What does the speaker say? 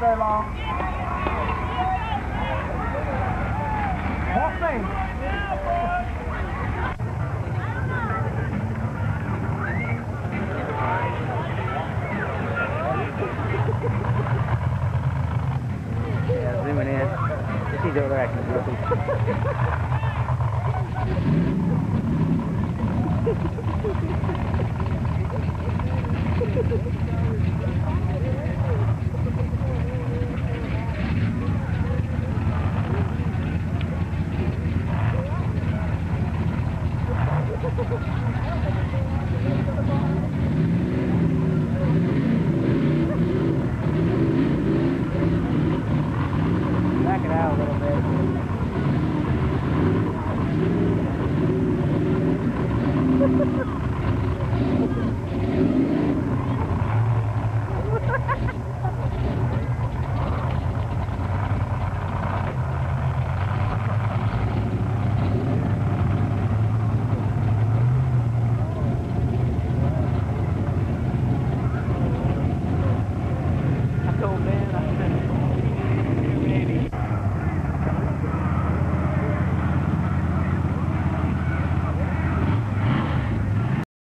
What thing? Yeah, zooming in. Just these other actions real quick. out a little bit.